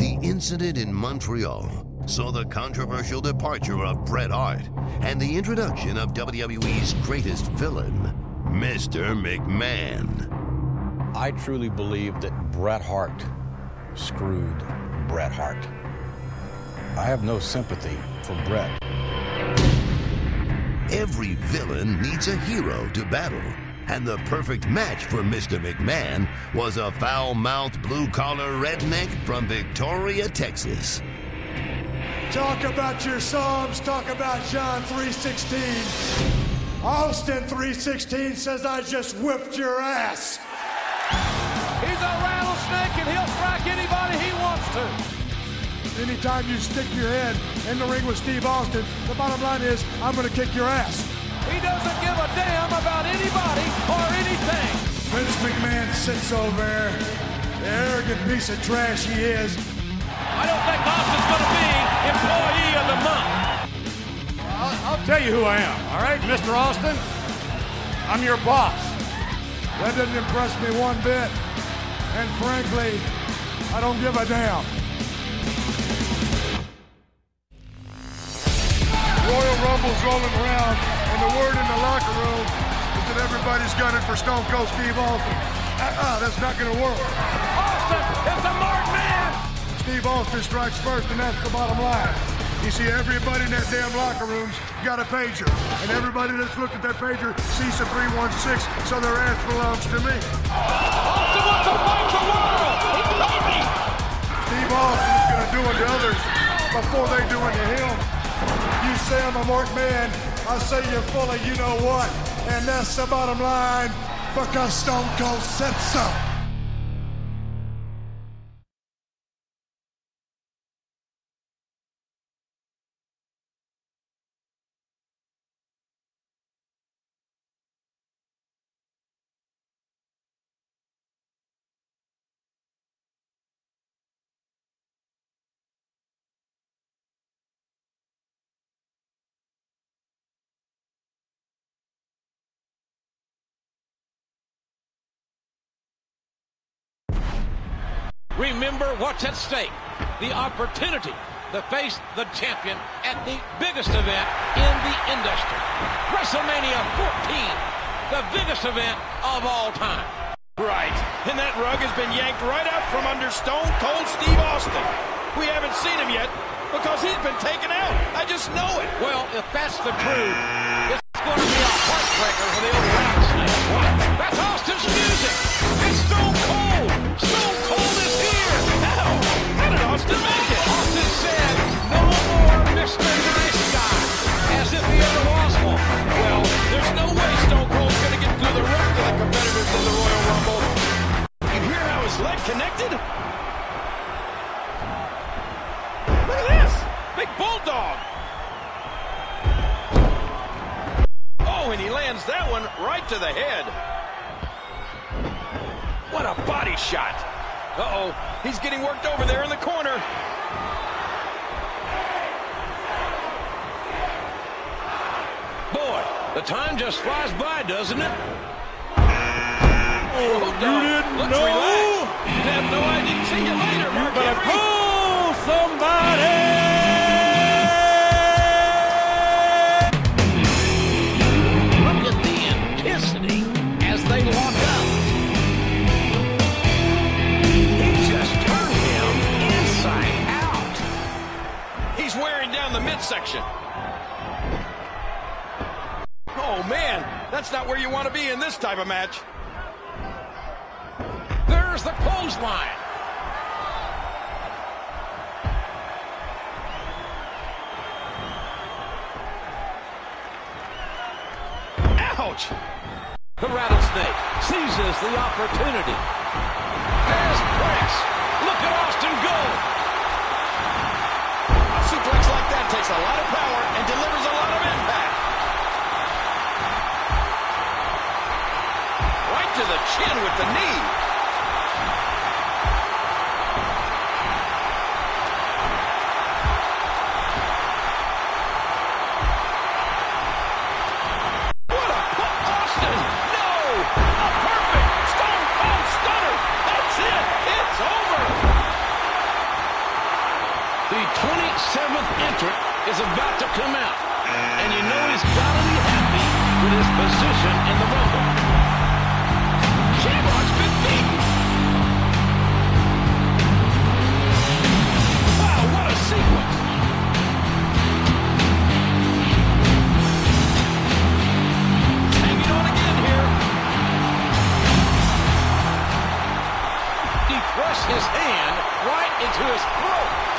The incident in Montreal saw the controversial departure of Bret Hart and the introduction of WWE's greatest villain, Mr. McMahon. I truly believe that Bret Hart screwed Bret Hart. I have no sympathy for Bret. Every villain needs a hero to battle. And the perfect match for Mr. McMahon was a foul mouthed blue collar redneck from Victoria, Texas. Talk about your Psalms, talk about John 3.16. Austin 3.16 says I just whipped your ass. He's a rattlesnake and he'll strike anybody he wants to. Anytime you stick your head in the ring with Steve Austin, the bottom line is I'm going to kick your ass. He doesn't give a damn about anybody or anything. Vince McMahon sits over there, the arrogant piece of trash he is. I don't think Austin's going to be employee of the month. I'll, I'll tell you who I am, all right, Mr. Austin? I'm your boss. That doesn't impress me one bit. And frankly, I don't give a damn. Royal Rumble's rolling around, the word in the locker room is that everybody's gunning for Stone Cold Steve Austin. Uh-uh, that's not going to work. Austin is a marked man. Steve Austin strikes first, and that's the bottom line. You see, everybody in that damn locker room's got a pager, and everybody that's looked at that pager sees a 316, so their ass belongs to me. Austin wants to fight the world. He told me. Steve Austin is going to do it unto others before they do unto him. You say I'm a marked man, I say you're full of you know what, and that's the bottom line because Stone Cold said so. Remember what's at stake. The opportunity to face the champion at the biggest event in the industry. WrestleMania 14, the biggest event of all time. Right, and that rug has been yanked right out from under Stone Cold Steve Austin. We haven't seen him yet because he's been taken out. I just know it. Well, if that's the truth, it's going to be a heartbreaker for the old head. What a body shot. Uh-oh, he's getting worked over there in the corner. Boy, the time just flies by, doesn't it? Oh, Hold you didn't Looks know? relaxed. Have no idea. See you later, Mark You better Henry. call somebody! Oh, man, that's not where you want to be in this type of match. There's the clothesline. Ouch! The rattlesnake seizes the opportunity. There's press. Look at Austin go. A suplex like that takes a lot of power and delivers a lot of impact. To the chin with the knee. Is about to come out. And you know he's got to be happy with his position in the Rumble. Pressed his hand right into his throat.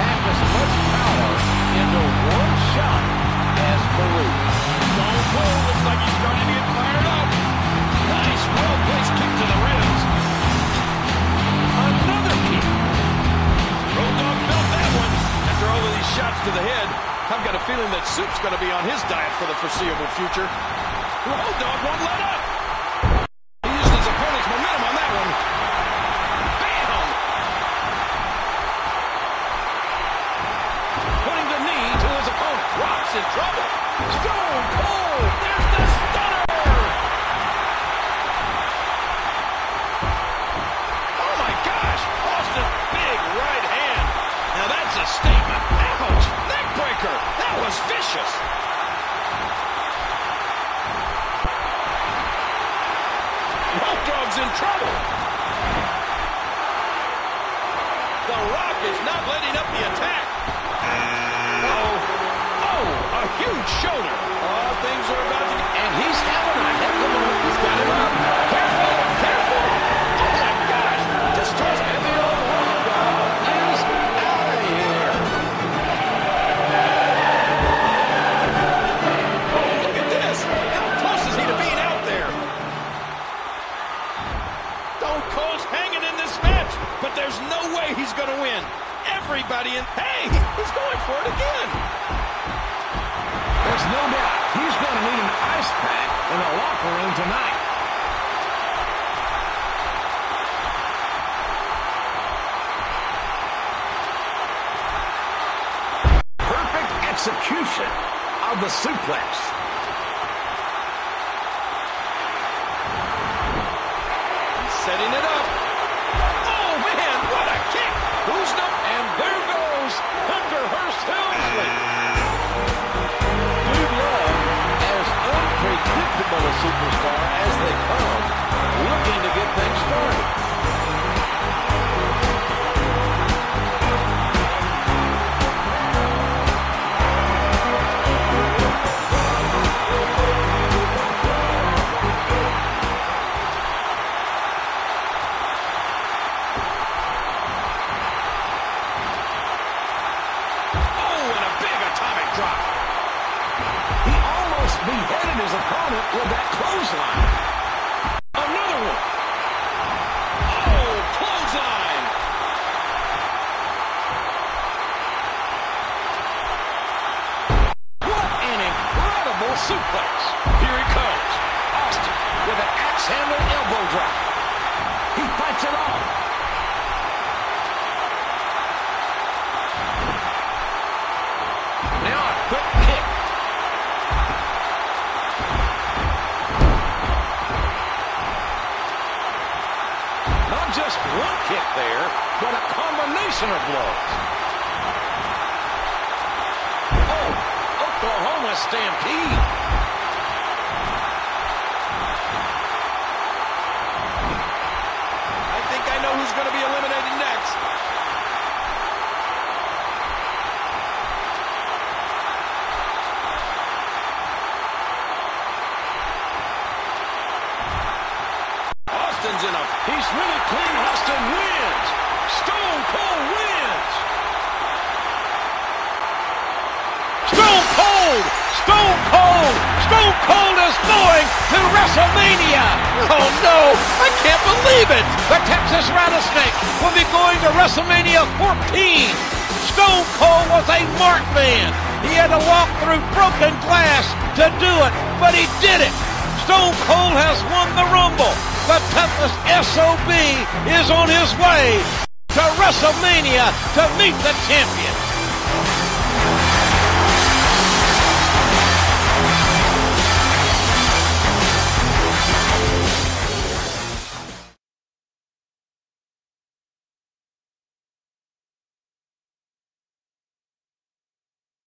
Pack as much power into one shot as Faarooq. Stone Cold looks like he's starting to get fired up. Nice, well-placed kick to the ribs. Another kick. Road Dogg felt that one. After all of these shots to the head, I've got a feeling that Soup's going to be on his diet for the foreseeable future. Road Dogg won't let up. There's no way he's going to win. Everybody in... Hey, he's going for it again. There's no doubt he's going to need an ice pack in the locker room tonight. Perfect execution of the suplex. He's setting it up. Superstar as they come, looking to get things started. Oh, and a big atomic drop. He almost beheaded his opponent with that clothesline. Another one. Oh, clothesline. What an incredible suplex. Here he comes. Austin with an axe handle elbow drop. Just one kick there, but a combination of blows. Oh, Oklahoma Stampede. I think I know who's going to be eliminated Clean. Austin wins. Stone Cold wins. Stone Cold! Stone Cold! Stone Cold is going to WrestleMania! Oh no! I can't believe it! The Texas Rattlesnake will be going to WrestleMania 14! Stone Cold was a marked man. He had to walk through broken glass to do it, but he did it! Stone Cold has won the Rumble! The toughest SOB is on his way to WrestleMania to meet the champion!